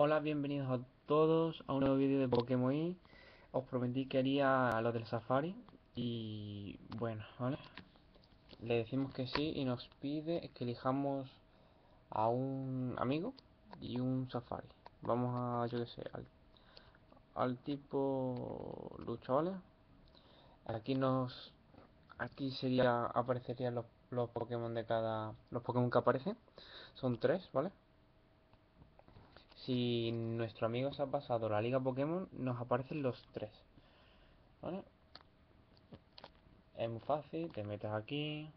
Hola, bienvenidos a todos a un nuevo vídeo de Pokémon Y. Os prometí que haría lo del Safari y bueno, ¿vale? Le decimos que sí y nos pide que elijamos a un amigo y un Safari. Vamos a, yo que sé, al, tipo lucha, ¿vale? Aquí nos, aquí sería, aparecerían los, los Pokémon de cada, los Pokémon que aparecen. Son tres, ¿vale? Si nuestro amigo se ha pasado la liga Pokémon, nos aparecen los tres. ¿Vale? Es muy fácil, te metes aquí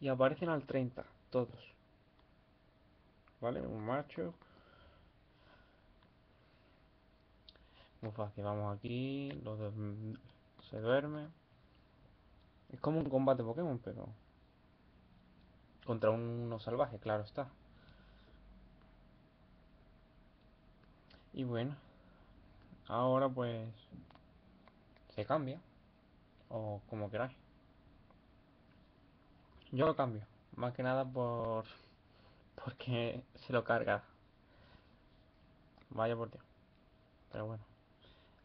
y aparecen al 30, todos. ¿Vale? Un macho. Muy fácil, vamos aquí, los dos se duerme. Es como un combate Pokémon, pero contra uno salvaje, claro está. Y bueno, ahora pues se cambia, o como queráis. Yo lo cambio, más que nada por porque se lo carga. Vaya por Dios. Pero bueno,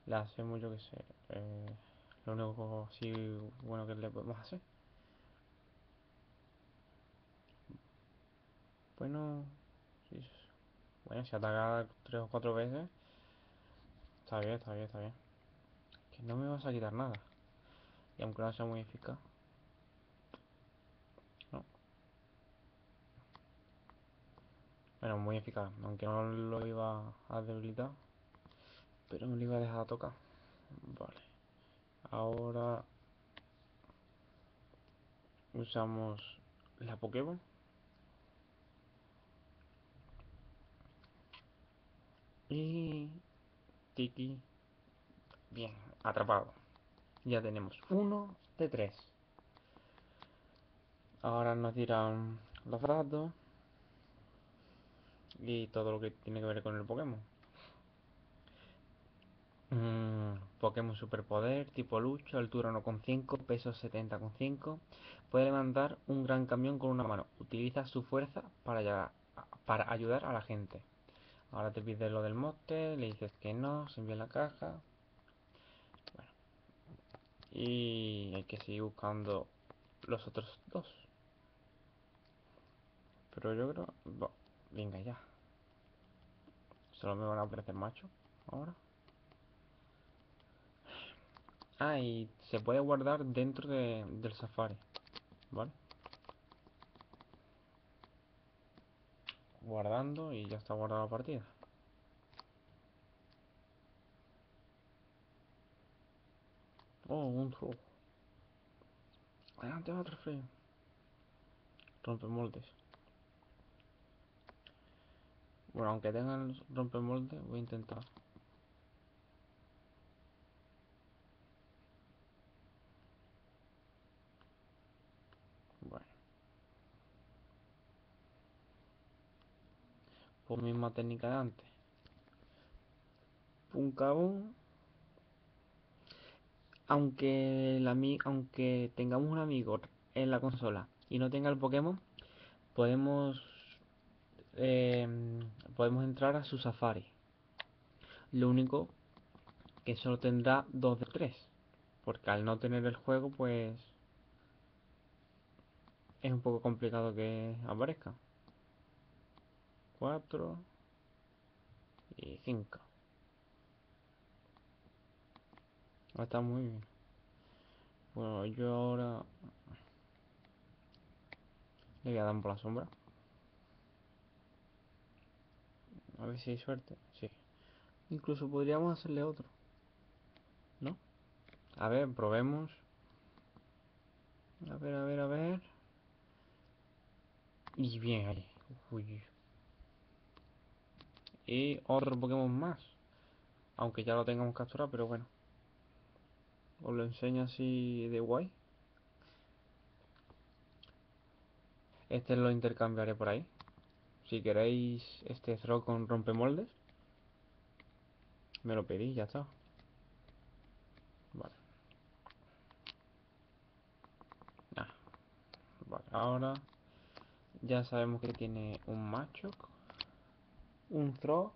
le hacemos yo que sé. Eh, lo único así bueno que le podemos hacer. Bueno, sí, bueno, si ataca tres o cuatro veces, está bien, está bien, está bien. Que no me vas a quitar nada. Y aunque no sea muy eficaz. No. Bueno, muy eficaz. Aunque no lo iba a debilitar. Pero me lo iba a dejar tocar. Vale. Ahora usamos la Pokéball. Y... Tiki. Bien, atrapado. Ya tenemos uno de tres. Ahora nos dirán los datos. Y todo lo que tiene que ver con el Pokémon. Mm, Pokémon Superpoder, tipo lucha, altura 1,5, peso 70,5. Puede levantar un gran camión con una mano. Utiliza su fuerza para, para ayudar a la gente. Ahora te pide lo del mote, le dices que no, se envía la caja. Y hay que seguir buscando los otros dos. Pero yo creo... venga ya. Solo me van a aparecer machos ahora. Ah, y se puede guardar dentro de, del Safari. ¿Vale? Guardando y ya está guardada la partida. Oh, un throw. Adelante otro frame. Rompe moldes. Bueno, aunque tengan rompe moldes, voy a intentar. Por misma técnica de antes. Un cabo. Aunque, el aunque tengamos un amigo en la consola y no tenga el Pokémon, podemos em, podemos entrar a su Safari. Lo único que solo tendrá dos de tres, porque al no tener el juego, pues es un poco complicado que aparezca. 4 y 5. Está muy bien. Bueno, yo ahora le voy a dar por la sombra. A ver si hay suerte. Sí. Incluso podríamos hacerle otro. ¿No? A ver, probemos. A ver, a ver, a ver. Y bien ahí. Uy. Y otro Pokémon más. Aunque ya lo tengamos capturado, pero bueno. Os lo enseño así de guay. Este lo intercambiaré por ahí. Si queréis este throw con rompemoldes. Me lo pedí, ya está. Vale. Vale, ahora ya sabemos que tiene un macho un throw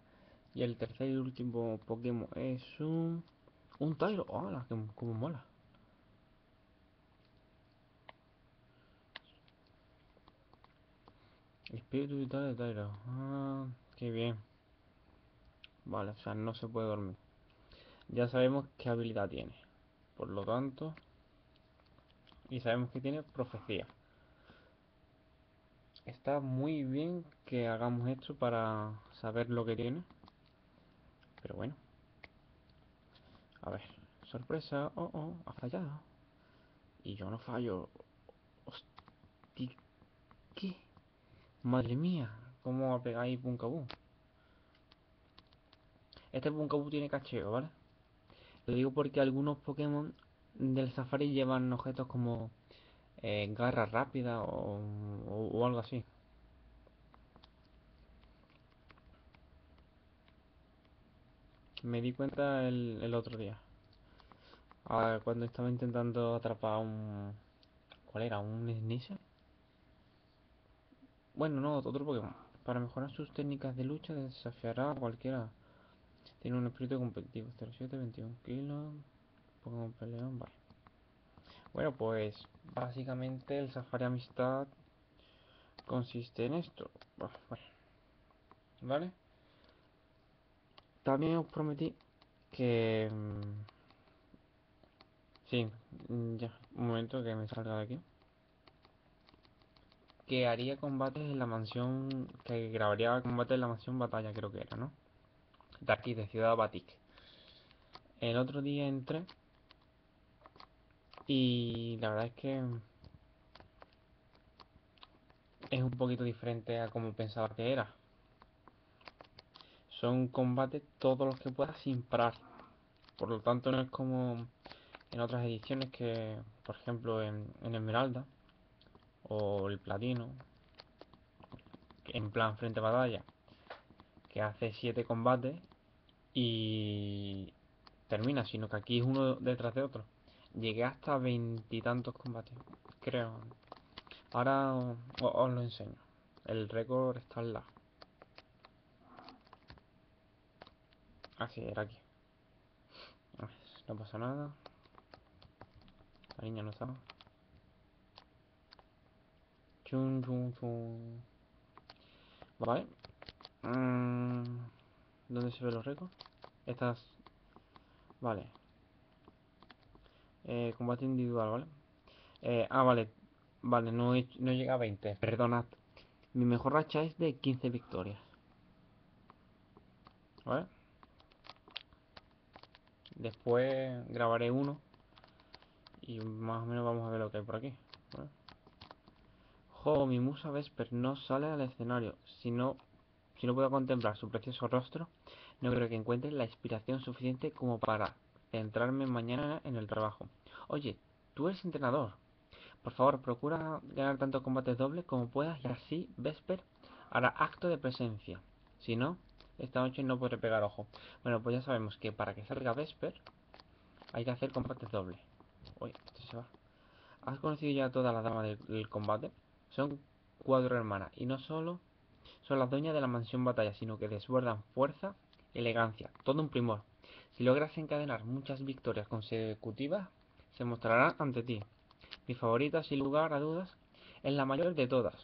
Y el tercer y último Pokémon es un... Un Tyro. ¡Hala! Que como mola! Espíritu vital de Tyro. Ah, qué bien. Vale, o sea, no se puede dormir. Ya sabemos qué habilidad tiene. Por lo tanto... Y sabemos que tiene profecía. Está muy bien que hagamos esto para saber lo que tiene. Pero bueno. A ver. Sorpresa. Oh, oh, ha fallado. Y yo no fallo. Hostia. ¿Qué? Madre mía. ¿Cómo ahí Punkaboo? Este Punkaboo tiene cacheo, ¿vale? Lo digo porque algunos Pokémon del Safari llevan objetos como eh, garra rápida o, algo así. Me di cuenta el, otro día. Ah, cuando estaba intentando atrapar un... ¿Cuál era? ¿Un Sneasel? Bueno, no, otro Pokémon. Para mejorar sus técnicas de lucha desafiará a cualquiera. Tiene un espíritu competitivo. 07, 21 kilos. Pokémon peleón, vale. Bueno, pues básicamente el Safari Amistad consiste en esto. ¿Vale? También os prometí que... Mm, sí, mm, ya, un momento que me salga de aquí. Que haría combates en la mansión... Que grabaría combates en la mansión batalla, creo que era, ¿no? De aquí, de Ciudad Batik. El otro día entré y la verdad es que es un poquito diferente a como pensaba que era. Son combates todos los que puedas sin parar. Por lo tanto no es como en otras ediciones que, por ejemplo, en, Esmeralda o el Platino, en plan frente a batalla, que hace 7 combates y termina, sino que aquí es uno detrás de otro. Llegué hasta veintitantos combates, creo. Ahora os, lo enseño. El récord está al lado. Así, era aquí. No pasa nada. La niña no está. Chun, chun, chun. Vale. Mm, ¿Dónde se ven los récords? Estas... Vale. Eh, combate individual, ¿vale? Eh, ah, vale. Vale, no, no llega a 20. Perdonad. Mi mejor racha es de 15 victorias. ¿Vale? Después grabaré uno. Y más o menos vamos a ver lo que hay por aquí. ¿vale? Jo, mi musa Vesper no sale al escenario. Si no, si no puedo contemplar su precioso rostro, no creo que encuentre la inspiración suficiente como para centrarme mañana en el trabajo. Oye, tú eres entrenador. Por favor, procura ganar tanto combates dobles como puedas y así Vesper hará acto de presencia. Si no, esta noche no podré pegar ojo. Bueno, pues ya sabemos que para que salga Vesper hay que hacer combates dobles. Uy, esto se va. ¿Has conocido ya a todas las damas del, combate? Son cuatro hermanas y no solo son las dueñas de la mansión batalla, sino que desbordan fuerza elegancia. Todo un primor. Si logras encadenar muchas victorias consecutivas, se mostrará ante ti. Mi favorita, sin lugar a dudas, es la mayor de todas.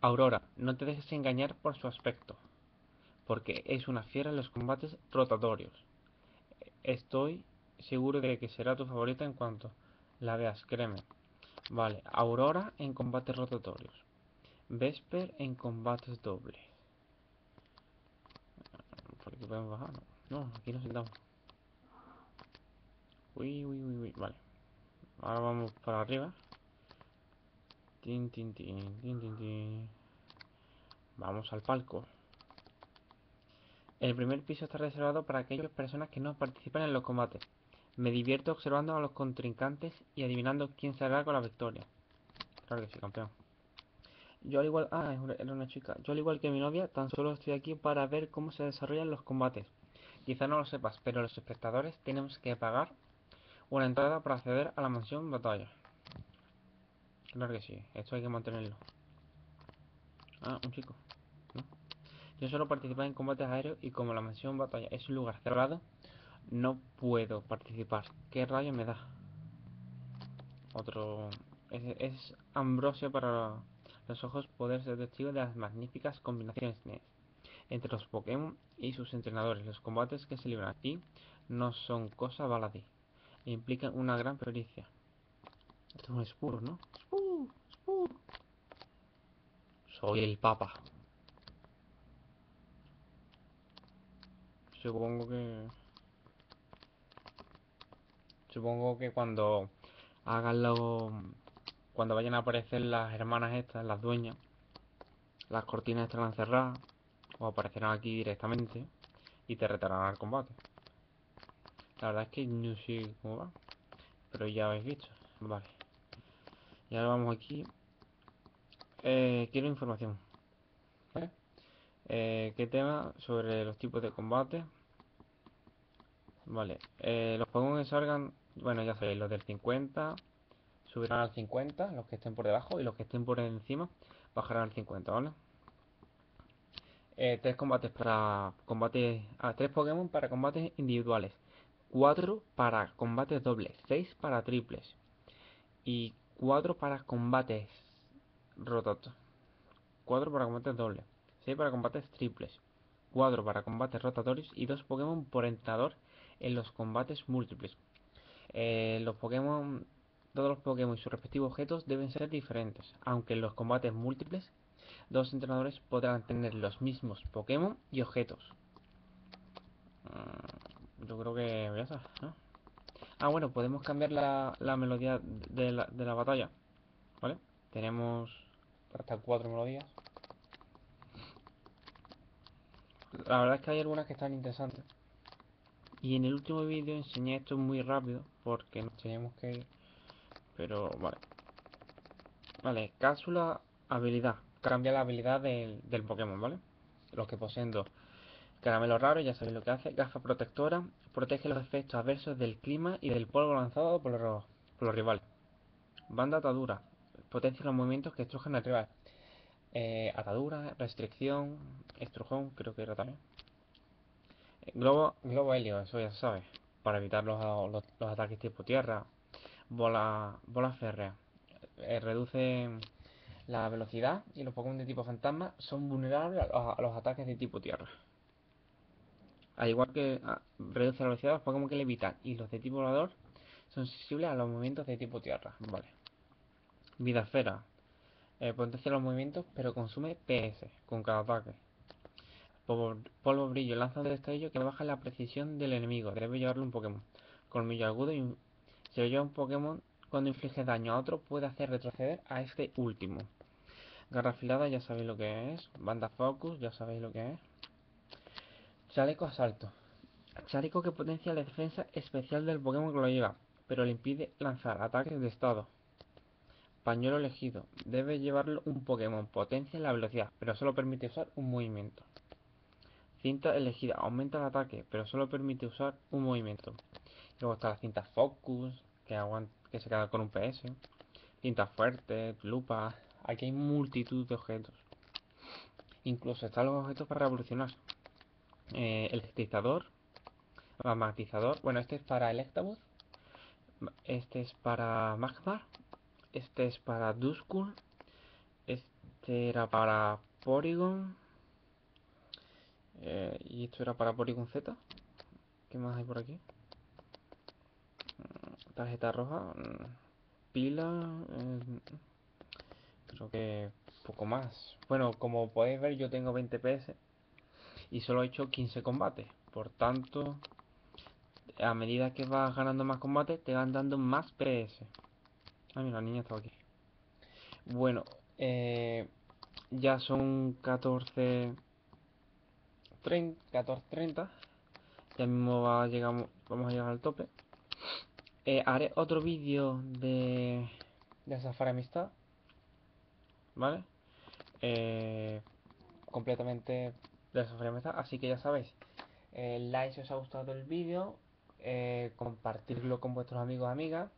Aurora, no te dejes engañar por su aspecto, porque es una fiera en los combates rotatorios. Estoy seguro de que será tu favorita en cuanto la veas, créeme. Vale, Aurora en combates rotatorios. Vesper en combates dobles. Por aquí podemos bajar. No, aquí nos sentamos. Uy, uy, uy, uy. Vale. Ahora vamos para arriba. Tin, tin, tin, tin, tin, tin. Vamos al palco. El primer piso está reservado para aquellas personas que no participan en los combates. Me divierto observando a los contrincantes y adivinando quién se hará con la victoria. Claro que sí, campeón. Yo al igual... Ah, era una chica. Yo al igual que mi novia, tan solo estoy aquí para ver cómo se desarrollan los combates. Quizá no lo sepas, pero los espectadores tenemos que pagar una entrada para acceder a la mansión batalla. Claro que sí, esto hay que mantenerlo. Ah, un chico. Yo solo participar en combates aéreos y como la mansión batalla es un lugar cerrado, no puedo participar. ¿Qué rayo me da? Otro... Es, es ambrosio para los ojos poder ser testigo de las magníficas combinaciones entre los Pokémon y sus entrenadores. Los combates que se libran aquí no son cosa baladí implican una gran pericia. Esto es un Spur, ¿no? Spur, Spur. Soy el Papa. Supongo que... Supongo que cuando hagan lo... Cuando vayan a aparecer las hermanas estas, las dueñas, las cortinas estarán cerradas o aparecerán aquí directamente y te retarán al combate. La verdad es que no sé cómo va, pero ya habéis visto. Vale. Y ahora vamos aquí. Eh, quiero información. ¿Vale? Eh, ¿Qué tema sobre los tipos de combate? Vale. Eh, los Pokémon que salgan, bueno, ya sabéis, los del 50 subirán al 50, los que estén por debajo, y los que estén por encima bajarán al 50, ¿vale? Eh, tres combates para combates. Ah, tres Pokémon para combates individuales. Cuatro para combates dobles. Seis para triples. Y cuatro para combates rotatos. Cuatro para combates dobles. Seis para combates triples. Cuatro para combates rotatorios. Y dos Pokémon por entrenador en los combates múltiples. Eh, los Pokémon. Todos los Pokémon y sus respectivos objetos deben ser diferentes. Aunque en los combates múltiples dos entrenadores podrán tener los mismos Pokémon y objetos. Mm, yo creo que ya está, Ah, bueno, podemos cambiar la, melodía de la, de la batalla. ¿Vale? Tenemos hasta cuatro melodías. La verdad es que hay algunas que están interesantes. Y en el último vídeo enseñé esto muy rápido porque nos teníamos que ir. Pero vale. Vale, cápsula habilidad cambia la habilidad del, Pokémon, ¿vale? Los que poseen dos. Caramelo raro, ya sabéis lo que hace. Gafa protectora, protege los efectos adversos del clima y del polvo lanzado por los, rivales. Banda atadura, potencia los movimientos que estrujan al rival. Eh, atadura, restricción, estrujón, creo que era también. Eh, globo, globo helio, eso ya se sabe. Para evitar los, los, ataques tipo tierra. Bola, bola férrea. Eh, reduce la velocidad y los Pokémon de tipo fantasma son vulnerables a, los ataques de tipo tierra. Al igual que ah, reduce la velocidad, los Pokémon que le evitan y los de tipo volador son sensibles a los movimientos de tipo tierra. Vale. Vida esfera. Eh, potencia los movimientos, pero consume PS con cada ataque. Polvo, brillo. Lanza un destello que baja la precisión del enemigo. Debe llevarle un Pokémon. Colmillo agudo. Y si lo lleva un Pokémon cuando inflige daño a otro, puede hacer retroceder a este último. Garra afilada, ya sabéis lo que es. Banda focus, ya sabéis lo que es. Chaleco asalto. Chaleco que potencia la defensa especial del Pokémon que lo lleva, pero le impide lanzar ataques de estado. Pañuelo elegido. Debe llevarlo un Pokémon. Potencia la velocidad, pero solo permite usar un movimiento. Cinta elegida. Aumenta el ataque, pero solo permite usar un movimiento. Luego está la cinta Focus, que, que se queda con un PS. Cinta fuerte, lupa, Aquí hay multitud de objetos. Incluso están los objetos para revolucionar. Eh, electrizador. Magnetizador. Bueno, este es para Electabuzz. Este es para Magmar. Este es para Duskull. Este era para Porygon. Eh, y esto era para Porygon Z. ¿Qué más hay por aquí? Mm, tarjeta roja. Mm, pila. Eh, creo que poco más. Bueno, como podéis ver yo tengo 20 PS y solo he hecho 15 combates. Por tanto, a medida que vas ganando más combates te van dando más PS. Ah, mira, la niña está aquí. Bueno, eh, ya son 14... 30, 14, 30. Ya mismo va vamos a llegar al tope. Eh, haré otro vídeo de, de Safari Amistad ¿vale? Eh, completamente de mesa así que ya sabéis, eh, like si os ha gustado el vídeo, eh, compartirlo con vuestros amigos y amigas,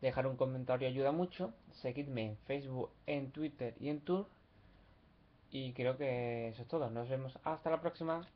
dejar un comentario ayuda mucho, seguidme en Facebook, en Twitter y en Tour Y creo que eso es todo. Nos vemos hasta la próxima.